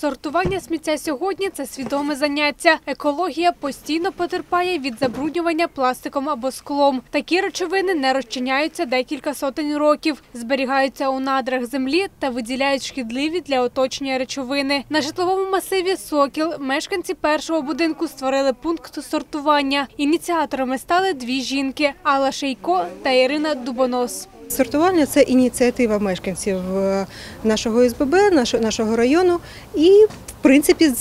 Сортування сміття сьогодні це свідоме заняття. Екологія постійно потерпає від забруднювання пластиком або склом. Такі речовини не розчиняються декілька сотень років, зберігаються у надрах землі та виділяють шкідливі для оточення речовини. На житловому масиві Сокіл мешканці першого будинку створили пункт сортування. Ініціаторами стали дві жінки Алла Шейко та Ірина Дубонос. Сортування це ініціатива мешканців е, нашого СББ, нашого, нашого району. І, в принципі,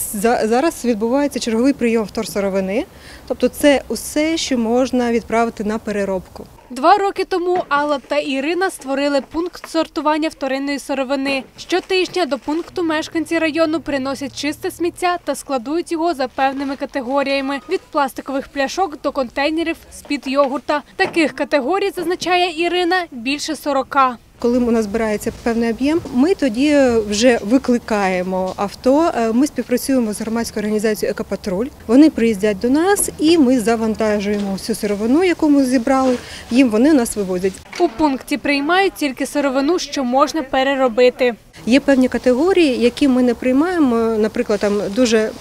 зараз відбувається черговий прийом вторсоровини. Тобто це усе, що можна відправити на переробку. Два роки тому Алла та Ірина створили пункт сортування вторинної сировини. Щотижня до пункту мешканці району приносять чисте сміття та складують його за певними категоріями від пластикових пляшок до контейнерів з-під йогурта. Таких категорій зазначає Ірина більше 40. Коли у нас збирається певний об'єм, ми тоді вже викликаємо авто. Е, Ми співпрацюємо з громадською організацією Екопатруль. Вони приїздять до нас і ми завантажуємо всю сировину, яку ми зібрали. Їм вони нас вивозять. У пункті приймають тільки сировину, що можна переробити. Є певні категорії, які ми не приймаємо. Наприклад, там дуже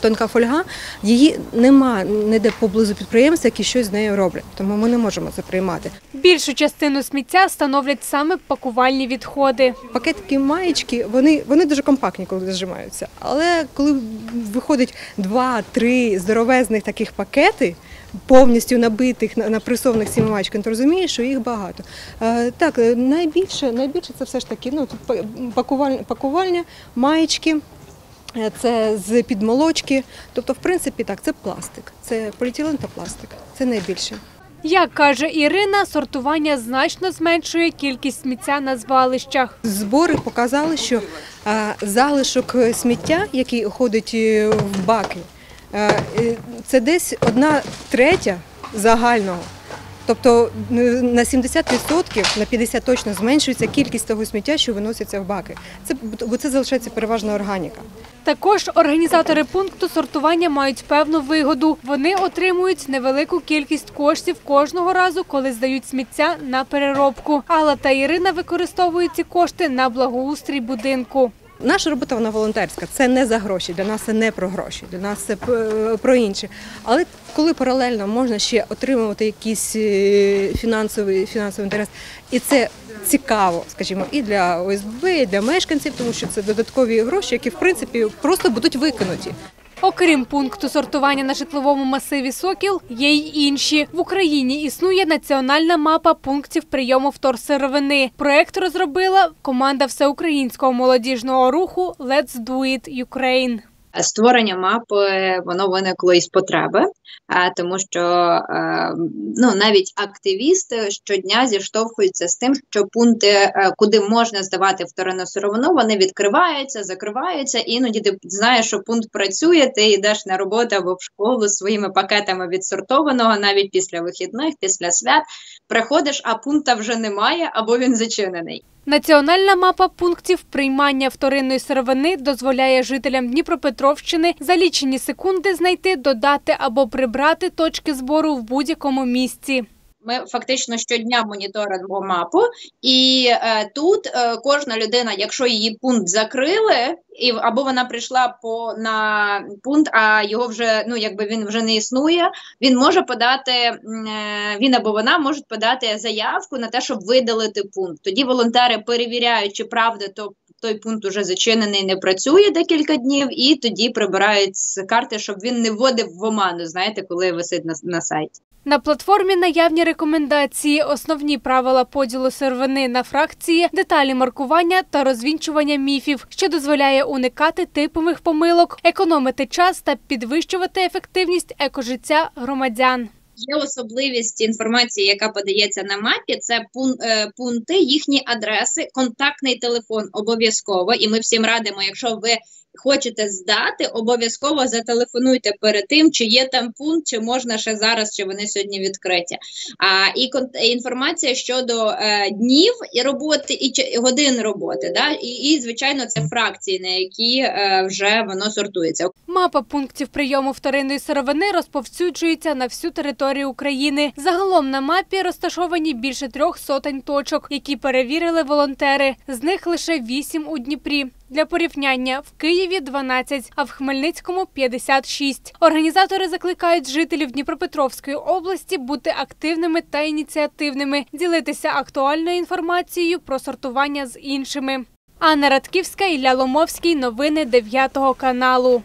тонка фольга, її нема ніде поблизу підприємства, які щось з нею роблять. Тому ми не можемо це приймати. Більшу частину сміття становлять саме пакувальні відходи. Пакетики маєчки, вони, вони дуже компактні, коли зжимаються. Але коли виходить два-три здоровезних таких пакети, повністю набитих, на- напресованих цими маєчками, то розумієш, що їх багато. Е, так, е, найбільше, найбільше це все ж таки ну, пакувальня, пакувальня маєчки. Е, Це з підмолочки. Тобто, в принципі, так, це пластик. Це поліетилен та пластик. Це найбільше. Як каже Ірина, сортування значно зменшує кількість сміття на звалищах. Збори показали, що е, залишок сміття, який уходить е, в баки, це десь одна третя загального. Тобто на 70%, на 50% точно зменшується кількість того сміття, що виноситься в баки. Це бо це залишається переважно органіка. Також організатори пункту сортування мають певну вигоду. Вони отримують невелику кількість коштів кожного разу, коли здають сміття на переробку. Алла та Ірина використовують ці кошти на благоустрій будинку. Наша робота вона волонтерська. Це не за гроші. Для нас це не про гроші, для нас це про інше. Але коли паралельно можна ще отримувати якийсь е, фінансовий фінансовий інтерес, і це цікаво, скажімо, і для ОСБ, і для мешканців, тому що це додаткові гроші, які в принципі просто будуть викинуті. Окрім пункту сортування на житловому масиві Сокіл, є й інші. В Україні існує національна мапа пунктів прийому вторсировини. Проект розробила команда всеукраїнського молодіжного руху Let's Do It Ukraine. Створення мапи воно виникло із потреби, а, тому що е, ну навіть активісти щодня зіштовхуються з тим, що пункти, е, куди можна здавати вторинну сировину, вони відкриваються, закриваються. Іноді ти знаєш, що пункт працює. Ти йдеш на роботу або в школу своїми пакетами відсортованого, навіть після вихідних, після свят. Приходиш, а пункта вже немає, або він зачинений. Національна мапа пунктів приймання вторинної сировини дозволяє жителям Дніпропетровщини за лічені секунди знайти, додати або прибрати точки збору в будь-якому місці. Ми фактично щодня моніторимо мапу, і е, тут е, кожна людина, якщо її пункт закрили, і або вона прийшла по на пункт, а його вже ну якби він вже не існує. Він може подати е, він або вона можуть подати заявку на те, щоб видалити пункт. Тоді волонтери перевіряють, чи правда то. Той пункт уже зачинений, не працює декілька днів, і тоді прибирають з карти, щоб він не вводив в оману. Знаєте, коли висить на, на сайті. На платформі наявні рекомендації, основні правила поділу сировини на фракції, деталі маркування та розвінчування міфів, що дозволяє уникати типових помилок, економити час та підвищувати ефективність екожиття громадян. Є особливість інформації, яка подається на мапі. Це е, пункти, їхні адреси, контактний телефон обов'язково. І ми всім радимо, якщо ви хочете здати, обов'язково зателефонуйте перед тим, чи є там пункт, чи можна ще зараз, чи вони сьогодні відкриті. А і кон- інформація щодо е, днів і роботи і чи- годин роботи. Да? І, і звичайно, це фракції, на які е, вже воно сортується. Мапа пунктів прийому вторинної сировини розповсюджується на всю територію України. Загалом на мапі розташовані більше трьох сотень точок, які перевірили волонтери. З них лише вісім у Дніпрі. Для порівняння в Києві 12, а в Хмельницькому 56. Організатори закликають жителів Дніпропетровської області бути активними та ініціативними, ділитися актуальною інформацією про сортування з іншими. Анна Радківська, Ілля Ломовський. Новини 9 каналу.